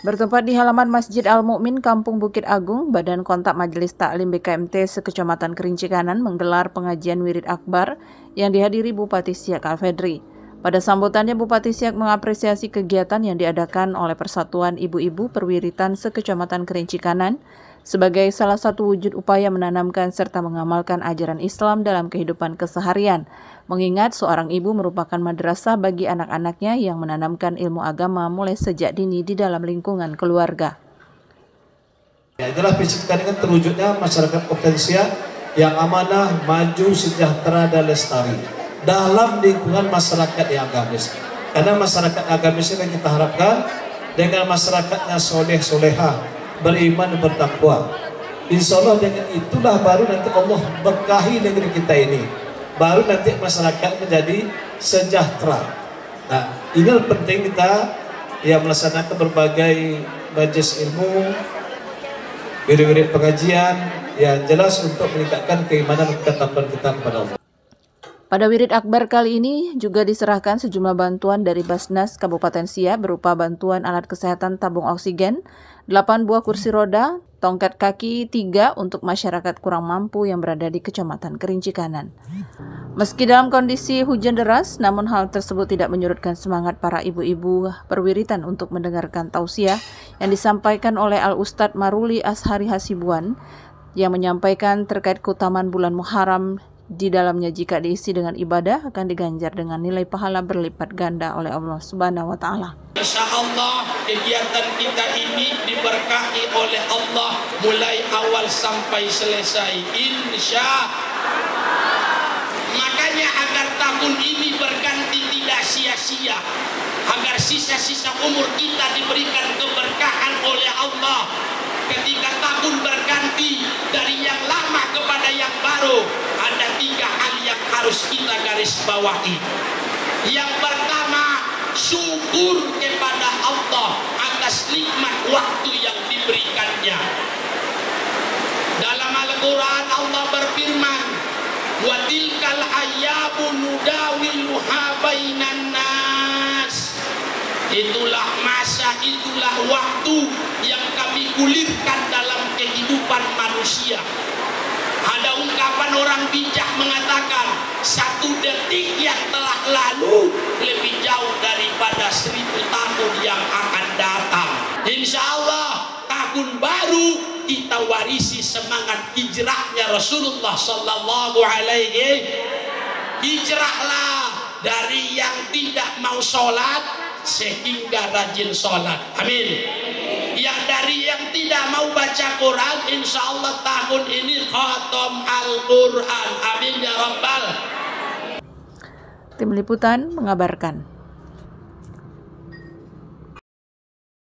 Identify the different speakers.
Speaker 1: Bertempat di halaman Masjid Al-Mukmin Kampung Bukit Agung, Badan Kontak Majelis Taklim BKMT Sekecamatan Kerinci Kanan menggelar pengajian Wirid Akbar yang dihadiri Bupati Siak Alfedri. Pada sambutannya Bupati Siak mengapresiasi kegiatan yang diadakan oleh Persatuan Ibu-Ibu Perwiritan Sekecamatan Kerinci Kanan sebagai salah satu wujud upaya menanamkan serta mengamalkan ajaran Islam dalam kehidupan keseharian. Mengingat seorang ibu merupakan madrasah bagi anak-anaknya yang menanamkan ilmu agama mulai sejak dini di dalam lingkungan keluarga.
Speaker 2: Ya, itulah prinsip kan terwujudnya masyarakat potensial yang amanah, maju, sejahtera, dan lestari dalam lingkungan masyarakat yang agamis. Karena masyarakat agamis ini kita harapkan dengan masyarakatnya soleh soleha, beriman bertakwa. Insya Allah dengan itulah baru nanti Allah berkahi negeri kita ini. Baru nanti masyarakat menjadi sejahtera. Nah, ini penting kita ya melaksanakan berbagai majelis ilmu, wirid-wirid pengajian yang jelas untuk meningkatkan keimanan dan ketakwaan kita kepada Allah.
Speaker 1: Pada wirid akbar kali ini juga diserahkan sejumlah bantuan dari Basnas Kabupaten Siak berupa bantuan alat kesehatan tabung oksigen, 8 buah kursi roda, tongkat kaki 3 untuk masyarakat kurang mampu yang berada di Kecamatan Kerinci Kanan. Meski dalam kondisi hujan deras, namun hal tersebut tidak menyurutkan semangat para ibu-ibu perwiritan untuk mendengarkan tausiah yang disampaikan oleh Al-Ustadz Maruli Ashari Hasibuan yang menyampaikan terkait keutamaan bulan Muharram di dalamnya jika diisi dengan ibadah akan diganjar dengan nilai pahala berlipat ganda oleh Allah Subhanahu wa taala.
Speaker 3: Insya Allah kegiatan kita ini diberkahi oleh Allah mulai awal sampai selesai. Insya Makanya agar tahun ini berganti tidak sia-sia. Agar sisa-sisa umur kita diberikan keberkahan oleh Allah. Ketika tahun berganti dari yang lama kepada yang baru, ada tiga hal yang harus kita garis bawahi. Yang pertama syukur kepada Allah atas nikmat waktu yang diberikannya. Dalam Al-Quran Allah berfirman wa tilkal ayyabu nudawiluha bainan nas. Itulah masa itulah waktu yang kami gulirkan dalam kehidupan manusia. Ada ungkapan orang bijak mengatakan satu detik yang telah lalu lebih jauh daripada seribu tahun yang akan datang. Insya Allah tahun baru kita warisi semangat hijrahnya Rasulullah Sallallahu Alaihi Hijrahlah dari yang tidak mau sholat sehingga rajin sholat. Amin yang dari yang tidak mau baca Quran insya Allah tahun ini khatam Al-Quran. Amin ya Rabbal.
Speaker 1: Tim Liputan mengabarkan